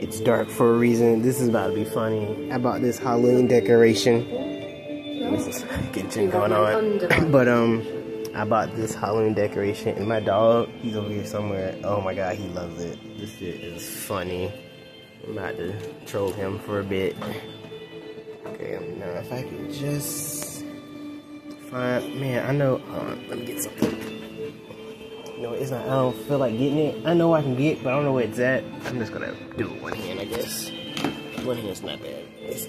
It's dark for a reason. This is about to be funny. I bought this Halloween decoration. This is kitchen going on. But um I bought this Halloween decoration and my dog, he's over here somewhere. Oh my god, he loves it. This shit is funny. I'm about to troll him for a bit. Okay, now if I can just find, man, I know, let me get something. No, it's not, I don't feel like getting it. I know I can get, but I don't know where it's at. I'm just gonna do it one hand, I guess. One hand's not bad. It's.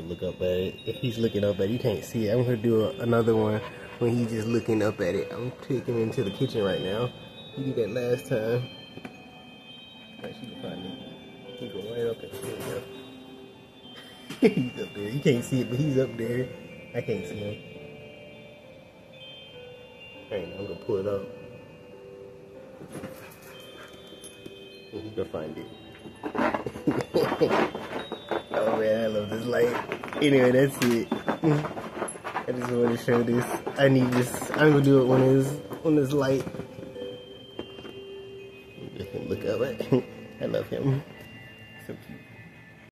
Look up at it. He's looking up at it. You can't see it. I'm gonna do a, another one when he's just looking up at it. I'm taking him into the kitchen right now. He did that last time. He's up there. You can't see it, but he's up there. I can't see him. Alright, I'm gonna pull it up. He's gonna find it. man, I love this light. Anyway, that's it. I just want to show this. I need this. I'm gonna do it when it's when it's light. Look up. I love him.